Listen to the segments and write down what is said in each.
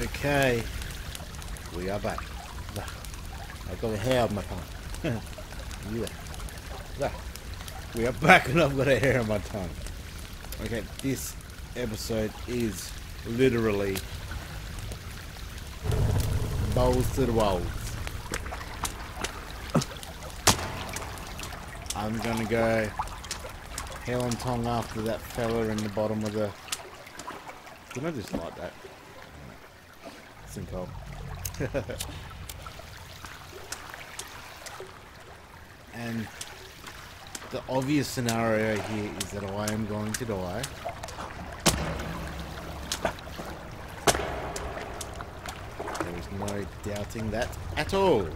Okay, we are back. I've got a hair on my tongue. yeah. We are back and I've got a hair on my tongue. Okay, this episode is literally balls to the walls. I'm gonna go hell and tongue after that fella in the bottom of the. Can I just like that? And the obvious scenario here is that I am going to die. There is no doubting that at all.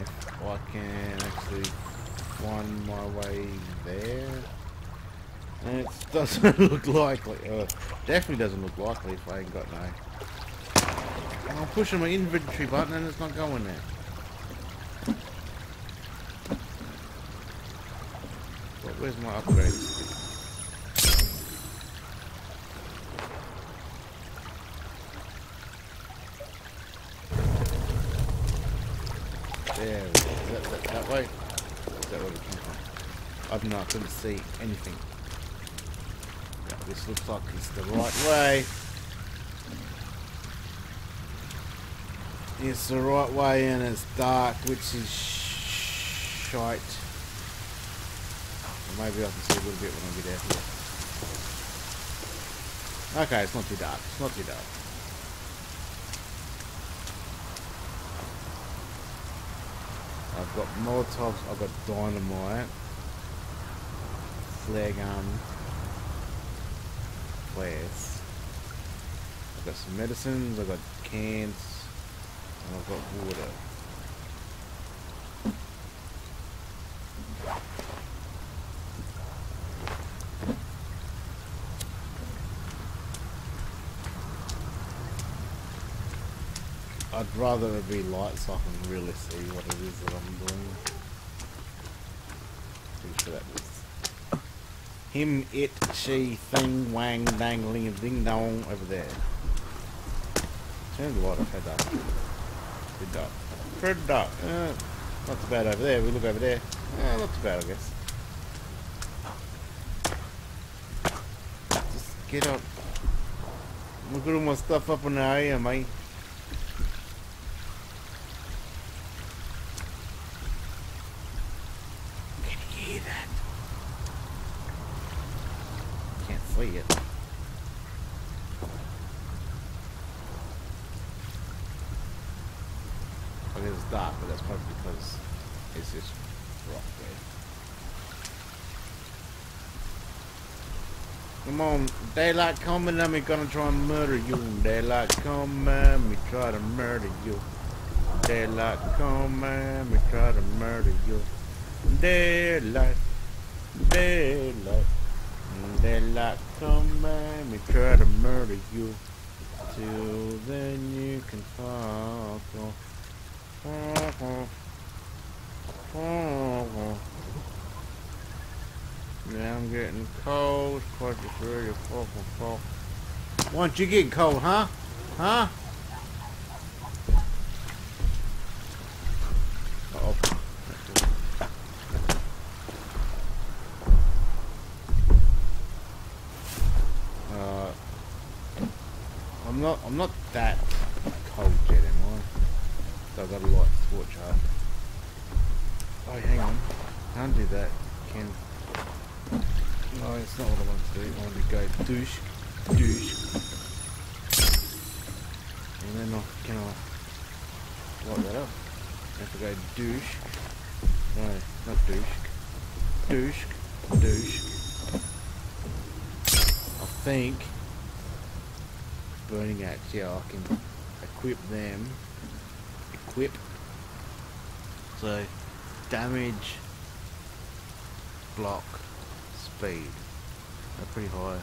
If I can actually find my way there. And it doesn't look likely. Uh, definitely doesn't look likely if I ain't got no. I'm pushing my inventory button and it's not going there. Well, where's my upgrades? There, that, that, that way? Is that where we came from? I don't going to see anything. This looks like it's the right way. It's the right way and it's dark, which is shite. Maybe I can see a little bit when I get out here. Okay, it's not too dark. It's not too dark. I've got Molotovs, I've got dynamite, flare gun, flares. I've got some medicines, I've got cans, and I've got water. I'd rather it be light so I can really see what it is that I'm doing. Pretty sure that him, it, she, thing, wang, dang, ling, ding dong over there. Turn the light off, head up. Good dog. Good dog. Uh, not too bad over there. We look over there. Uh, not too bad, I guess. Just get up. Look at all my stuff up in the area, mate. Can you hear that? Can't see it. But it's dark, but that's probably because it's just rock there. Come on, daylight coming, I'm gonna try and murder you. Daylight coming, me try to murder you. Daylight coming, me try to murder you. Daylight, daylight, daylight coming, me try to murder you. Till then you can fuck off. Yeah, I'm getting cold. Quite just ready fucking. Why don't you get cold, huh? Huh? Uh oh. Uh, I'm not. I'm not that cold yet, am I? So I've got a light scorch hard. Oh, hang on. Can't do that. Can. No, it's not what I want to do. I want to go douche, douche. And then I can I light that up. I have to go douche. No, not douche. Douche, douche. I think burning axe, yeah, I can equip them. Equip. So damage block speed. They're pretty high.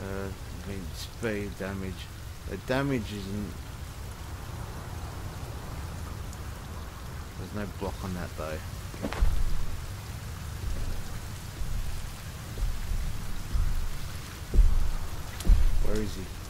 Uh, I mean speed damage. The damage isn't. There's no block on that though. Where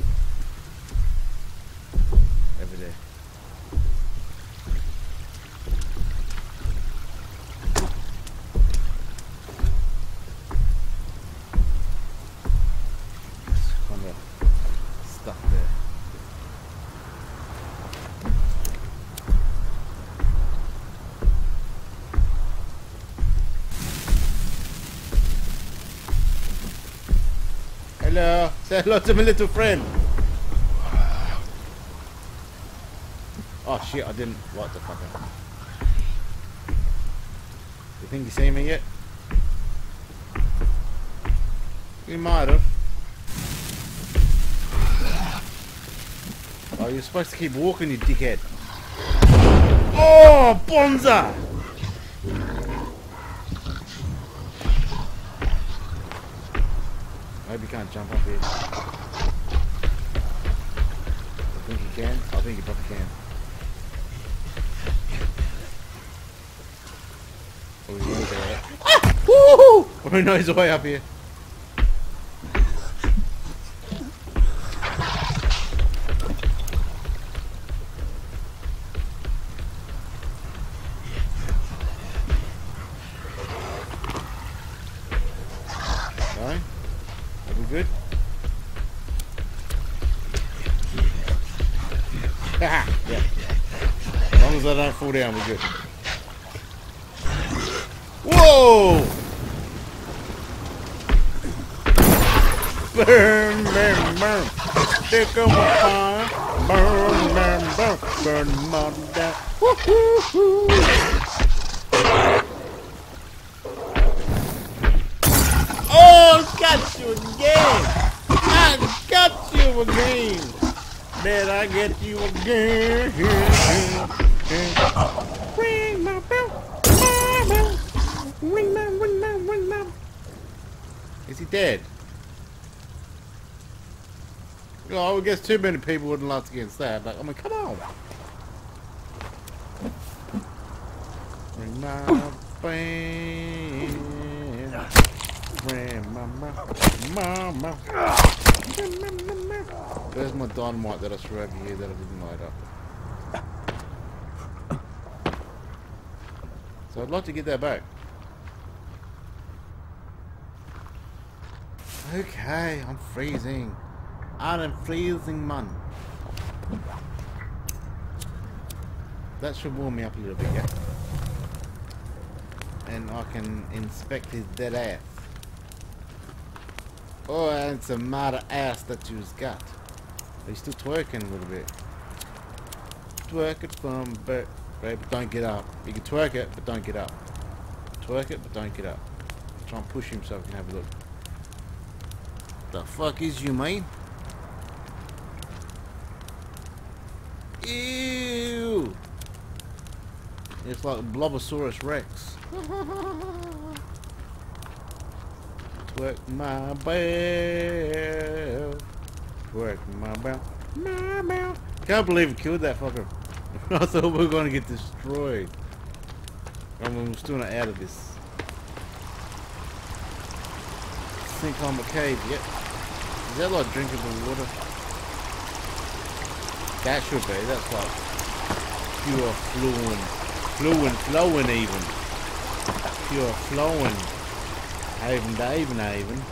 Say hello to my little friend. Oh shit, I didn't. What the fuck? You think you see me yet? You might have. Oh, you're supposed to keep walking, you dickhead. Oh, Bonza! Hope you can't jump up here. I think you can. I think you probably can. Oh, he knows way up. Ah! Woo! Oh, he knows the way up here. Don't down, we're good. Whoa! Burn, burn, burn. There come a fire. Burn, burn, burn. Burn them all down. Woo-hoo-hoo. Oh, got you again. I got you again. Did I get you again? Ring my bell. my bell. Ring my, ring my, ring my. Is he dead? Oh, I guess too many people wouldn't last against that. Like, I mean, come on. Ring my bell. Mama, mama. Where's my dynamite that I threw over here that I didn't light up? So I'd like to get that back. Okay, I'm freezing. I'm freezing, man. That should warm me up a little bit, yeah? And I can inspect his dead ass. Oh, and it's a mad ass that you've got. He's still twerking a little bit. Twerking from but right, but don't get up. You can twerk it, but don't get up. Twerk it, but don't get up. Try and push him so we can have a look. The fuck is you, mate? Ew! It's like Blobosaurus Rex. Twerk my bell. Twerk my bell. My bell. Can't believe we killed that fucker. I thought we were going to get destroyed. We're still not out of this. Sinkhole cave, yep. Is that like drinkable water? That should be. That's like pure fluent. Fluent, flowing even. Pure flowing. Haven Dave Haven.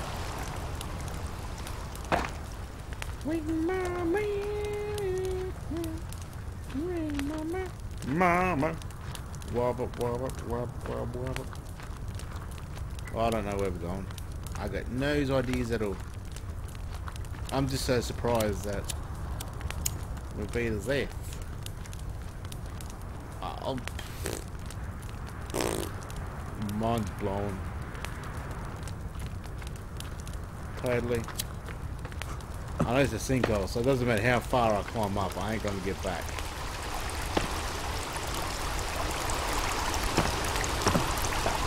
Mama. Wobble, wobble, wobble, wobble. Well, oh, I don't know where we're going. I got no ideas at all. I'm just so surprised that we'll be there. Oh, I'm mind blown. Totally. I know it's a sinkhole, so it doesn't matter how far I climb up, I ain't gonna get back.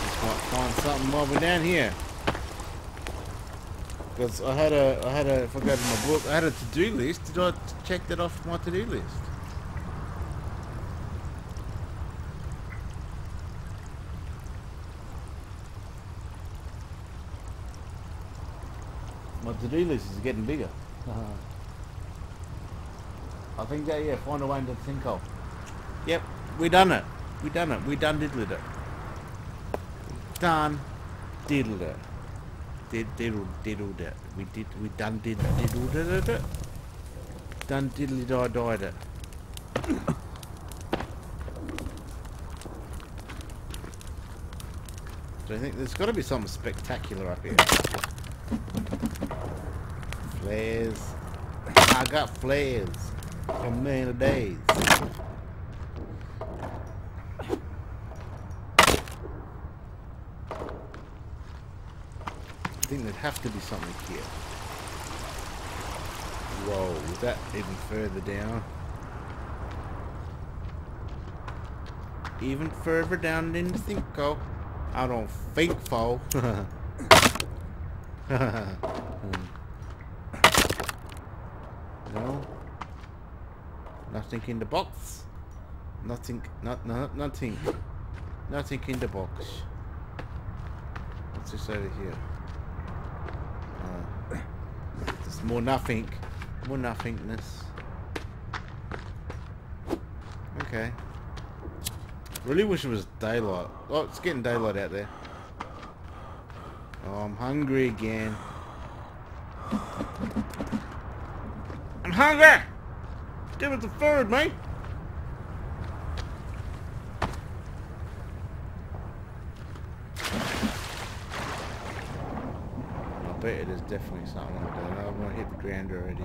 Just might find something while we're down here. Because I had a, I had a, if I go to my book, I had a to-do list. Did I check that off my to-do list? My to-do list is getting bigger. I think that yeah, find a way into the sinkhole. Yep, we done it. We done it. We done diddled it. Done diddled it. Did diddle diddled it. We did we done did diddled it. it. Done diddly die died it. So I think there's got to be something spectacular up here. Flares. I got flares from many days. I think there'd have to be something here. Whoa, is that even further down? Even further down in the sinkhole. I don't think so. Hmm. no. Nothing in the box. Nothing. Not. Not. Nothing. Nothing in the box. What's this over here? Uh, there's more nothing. More nothingness. Okay. Really wish it was daylight. Oh, it's getting daylight out there. Oh, I'm hungry again. I'm hungry! Give us the food, mate! Bet it is definitely something like that. I'm gonna hit the ground already.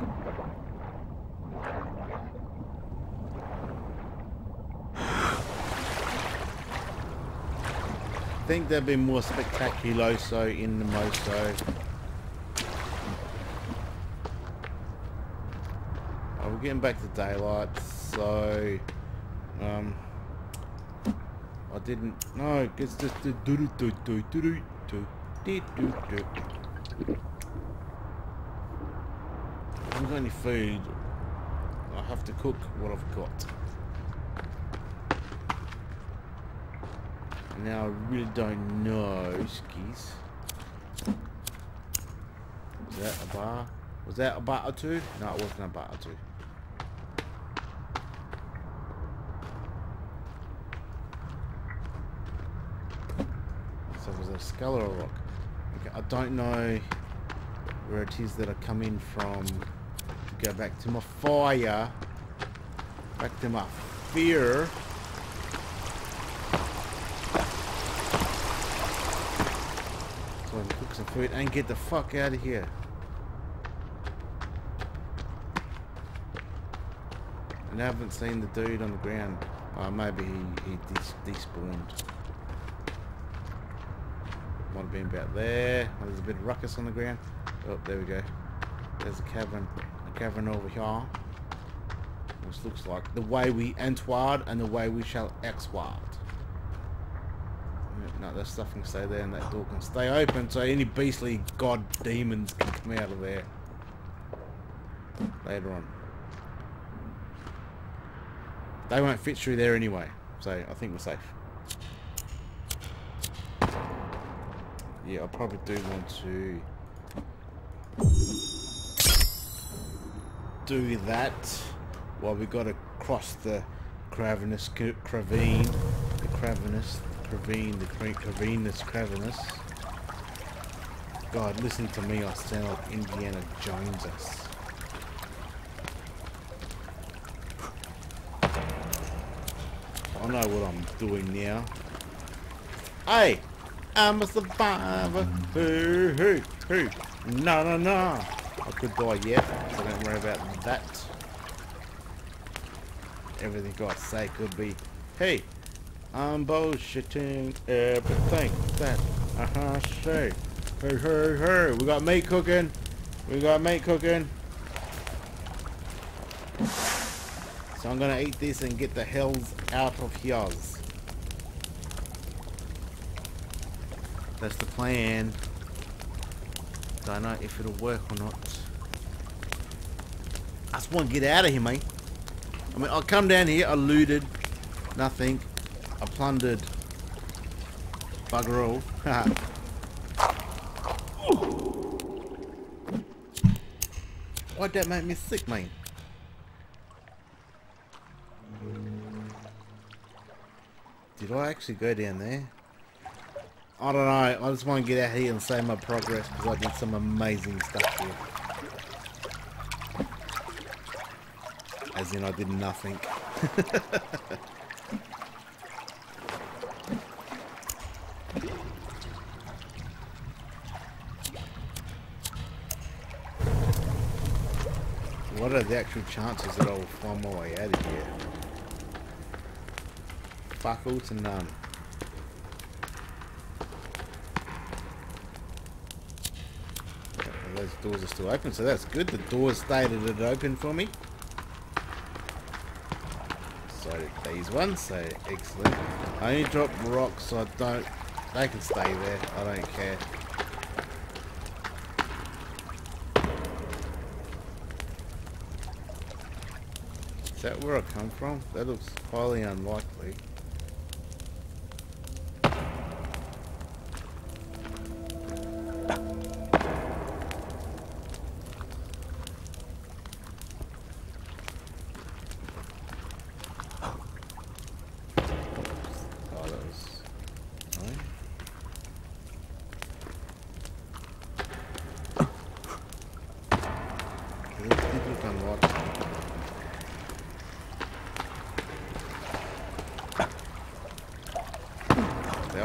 I think there'd be more spectaculoso in the Moso. Oh, we're getting back to daylight, so um I didn't no, it's just the do do do do do do do do I haven't got any food. I have to cook what I've got. Now I really don't know, skis. Was that a bar? Was that a bar or two? No, it wasn't a bar or two. So was a skull or a rock? Okay, I don't know where it is that I come in from go back to my fire. Back to my fear. cook some food and get the fuck out of here. And I haven't seen the dude on the ground. Oh, maybe he, he des despawned. Have been about there. Oh, there's a bit of ruckus on the ground. Oh, there we go. There's a cavern. A cavern over here. Which looks like the way we entward and the way we shall exward. No, that stuff can stay there and that door can stay open so any beastly god demons can come out of there. Later on. They won't fit through there anyway, so I think we're safe. Yeah, I probably do want to do that while we got to cross the Cravenous Cravine, the Cravenous Cravine, the Cravenous Cravenous. God, listen to me, I sound like Indiana Jones us. I know what I'm doing now. Hey! I'm a survivor! Hey, hey, hey! No, no, no! I could die yet, so don't worry about that. Everything I say could be, hey, I'm bullshitting everything that I say. Hey, hey, hey, we got meat cooking. We got meat cooking. So I'm gonna eat this and get the hells out of here. That's the plan. Don't know if it'll work or not. I just want to get out of here, mate. I mean, I come down here, I looted, nothing. I plundered bugger all. Why'd that make me sick, mate? Did I actually go down there? I don't know. I just want to get out here and say my progress because I did some amazing stuff here. As in, I did nothing. what are the actual chances that I will find my way out of here? Fuck all to none. Those doors are still open, so that's good. The doors stayed it open for me. So these ones, so excellent. I only drop rocks, so I don't. They can stay there. I don't care. Is that where I come from? That looks highly unlikely.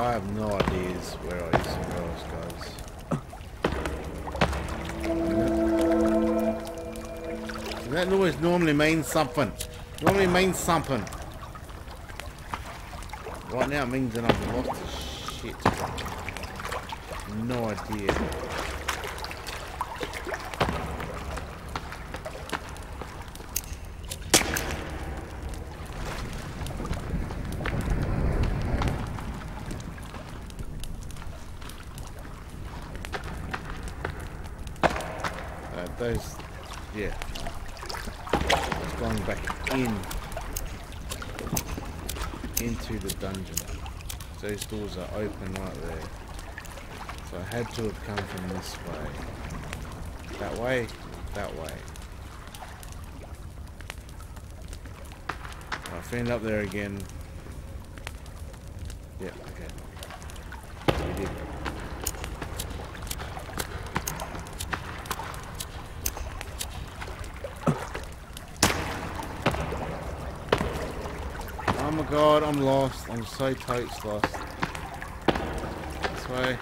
I have no ideas where I where else goes. that noise normally means something. Normally means something. Right now it means that I've lost the shit. No idea. those, yeah, it's going back in, into the dungeon. Those doors are open right there. So I had to have come from this way. That way, that way. I found up there again. Yeah, okay. We did. Oh my god, I'm lost. I'm so totes lost. Way.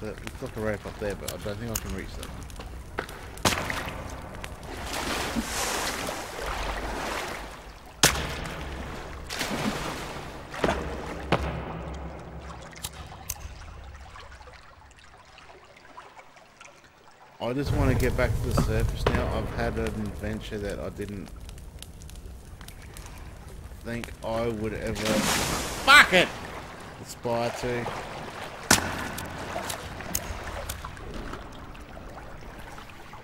So it's like a rope up there, but I don't think I can reach that one. I just want to get back to the surface now. I've had an adventure that I didn't think I would ever fuck it aspire to.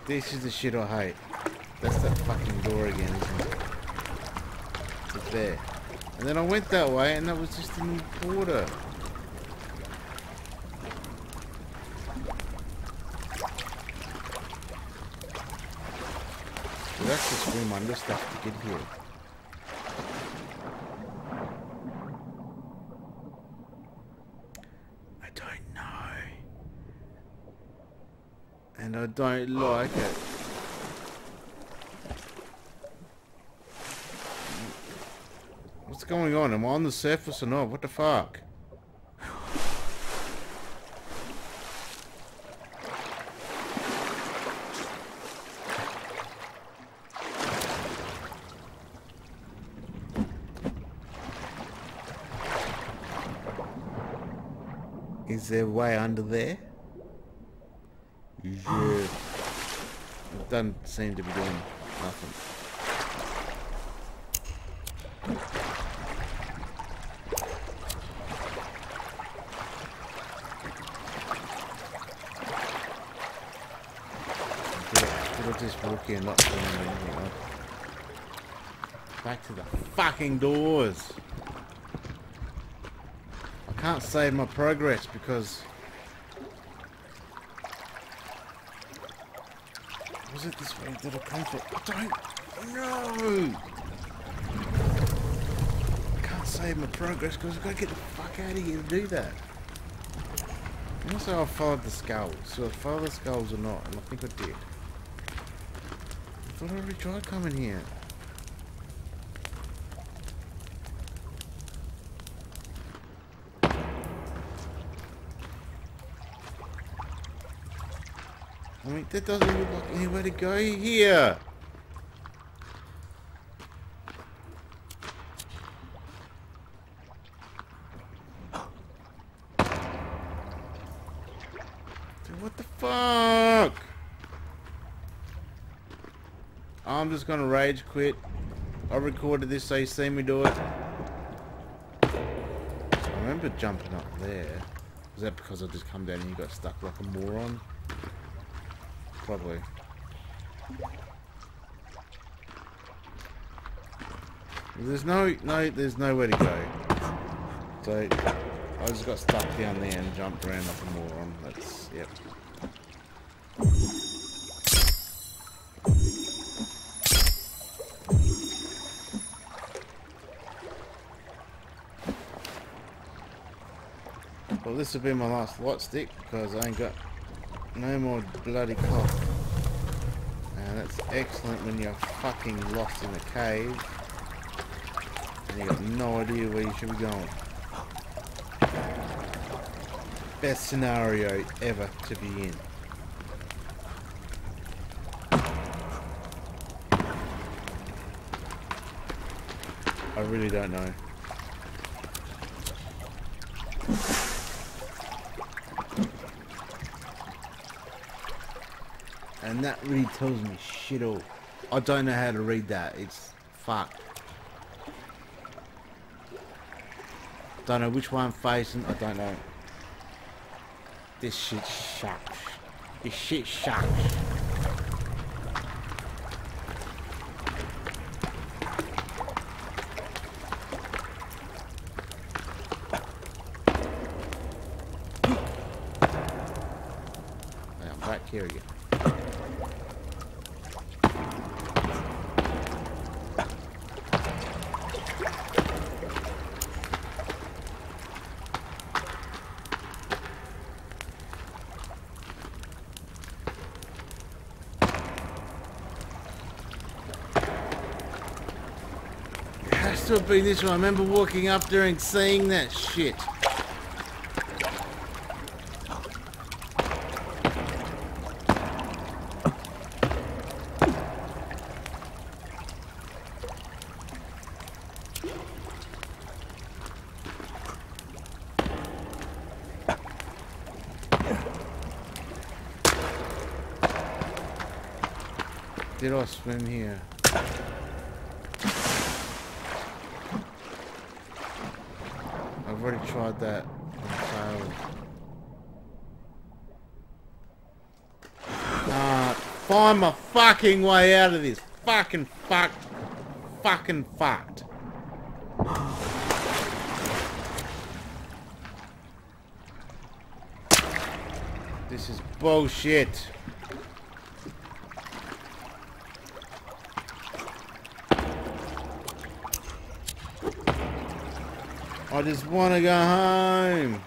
This is the shit I hate. That's that fucking door again, isn't it? It's there. And then I went that way and that was just in the water. That's just room under stuff to get here. I don't know. And I don't like it. What's going on? Am I on the surface or not? What the fuck? Is there a way under there? Yeah. It doesn't seem to be doing nothing. I just walk here not doing anything? Back to the fucking doors I can't save my progress because Was it this way that I come from? I don't know! I can't save my progress because I've got to get the fuck out of here to do that. And also I followed the skulls. So I followed the skulls or not, and I think I did. I thought I already tried coming here. I mean, that doesn't look like anywhere to go here. Dude, what the fuck? I'm just gonna rage quit. I recorded this so you see me do it. I remember jumping up there. Was that because I just come down and you got stuck like a moron? Probably. There's no, no, there's nowhere to go. So, I just got stuck down there and jumped around like a moron. That's, yep. Well, this will be my last light stick because I ain't got no more bloody cough. And that's excellent when you're fucking lost in a cave. And you got no idea where you should be going. Best scenario ever to be in. I really don't know. And that really tells me shit all. I don't know how to read that. It's fuck. Don't know which one I'm facing. I don't know. This shit sucks. This shit sucks. I'm back here again. It this one. I remember walking up there and seeing that shit. Did I swim here? Already tried that and failed. Find my fucking way out of this. Fucking fuck. Fucking fucked. This is bullshit. I just want to go home.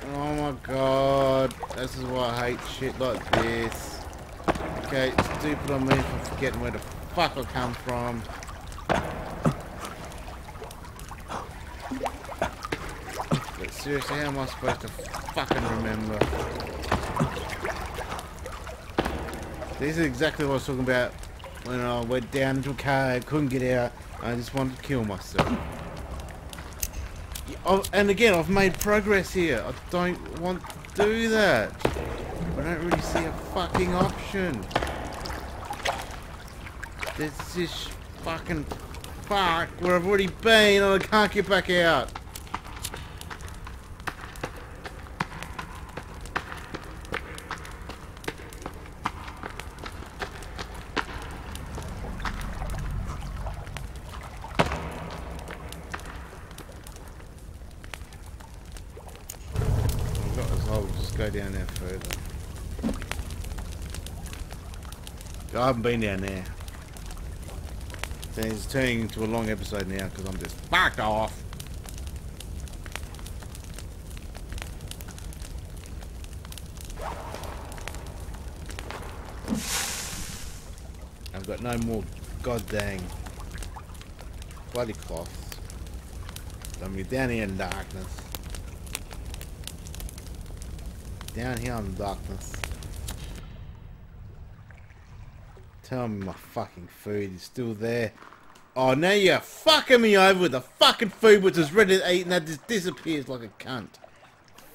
Oh my god, this is why I hate shit like this. Okay, stupid on me for forgetting where the fuck I come from. Seriously, how am I supposed to fucking remember? This is exactly what I was talking about when I went down into a cave, couldn't get out, I just wanted to kill myself. Oh, and again, I've made progress here. I don't want to do that. I don't really see a fucking option. This fucking fuck where I've already been and I can't get back out. I'll just go down there further. I haven't been down there. It's turning into a long episode now because I'm just fucked off. I've got no more goddamn bloody cloths. I'm down here in darkness. Down here in the darkness. Tell me my fucking food is still there. Oh, now you're fucking me over with the fucking food which is ready to eat and that just disappears like a cunt.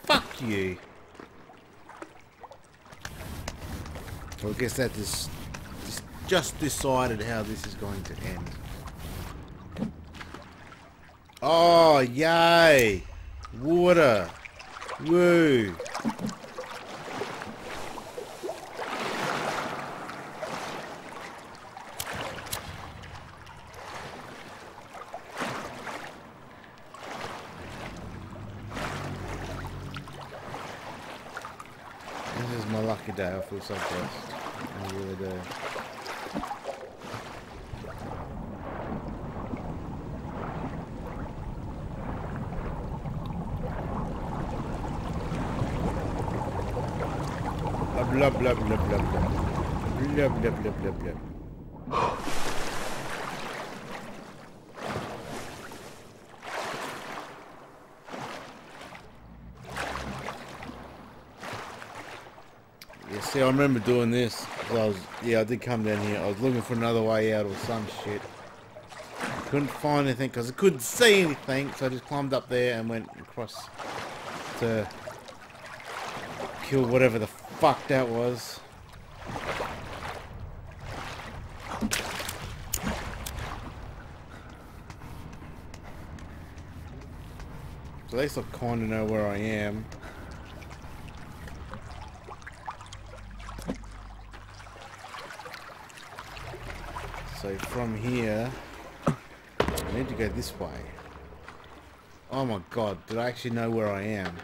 Fuck you. So I guess that just, just, just decided how this is going to end. Oh, yay! Water! Woo! So blessed. I really do. Blah blah blah blah blah blah. Blah blah blah blah blah. See, I remember doing this. I was, yeah, I did come down here. I was looking for another way out or some shit. Couldn't find anything because I couldn't see anything, so I just climbed up there and went across to kill whatever the fuck that was. So at least I kind of know where I am. So from here, I need to go this way. Oh my god, did I actually know where I am?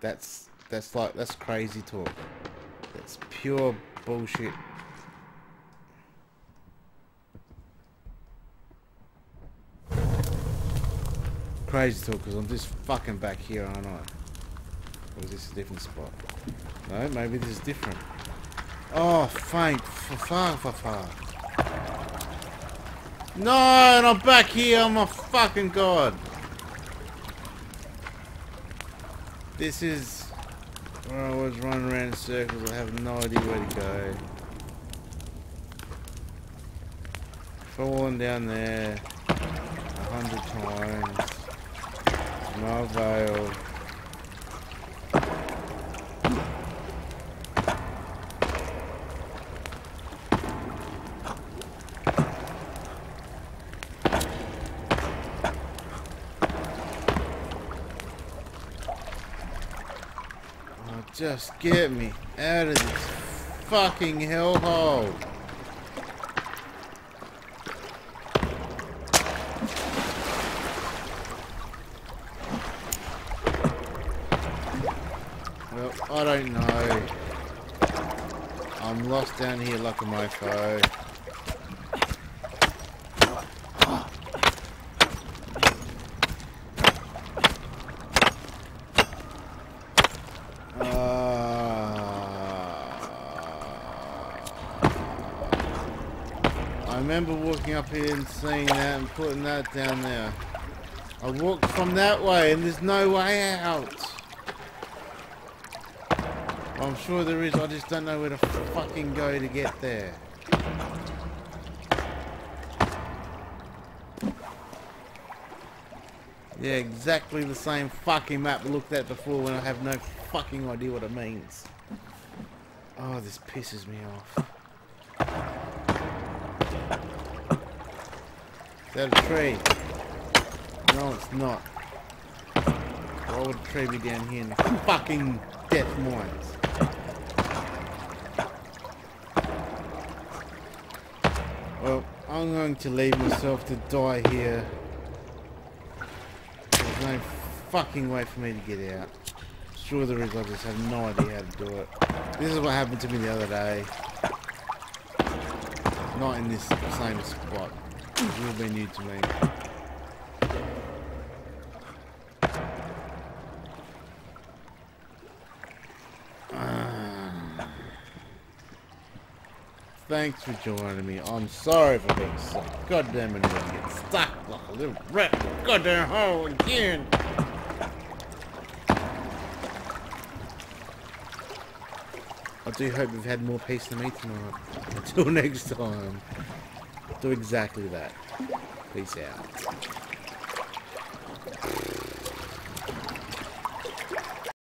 That's, that's like, that's crazy talk. That's pure bullshit. Crazy talk, because I'm just fucking back here, aren't I? Or is this a different spot? No, maybe this is different. Oh, thank for fuck for fuck. No, I'm back here. Oh I'm a fucking god. This is where I was running around in circles. I have no idea where to go. Falling down there a hundred times. No avail. Just get me out of this fucking hellhole. Well, I don't know. I'm lost down here like a mofo. Remember walking up here and seeing that and putting that down there. I walked from that way and there's no way out. I'm sure there is, I just don't know where to fucking go to get there. Yeah, exactly the same fucking map looked at before when I have no fucking idea what it means. Oh, this pisses me off. That a tree? No, it's not. Why would a tree be down here in the fucking death mines? Well, I'm going to leave myself to die here. There's no fucking way for me to get out. Sure there is, I just have no idea how to do it. This is what happened to me the other day. Not in this same spot. Will to. Ah. Thanks for joining me. I'm sorry for being so goddamn annoying. Get stuck like a little rat goddamn hole again. I do hope you've had more peace than me tonight. Until next time, do exactly that. Peace out.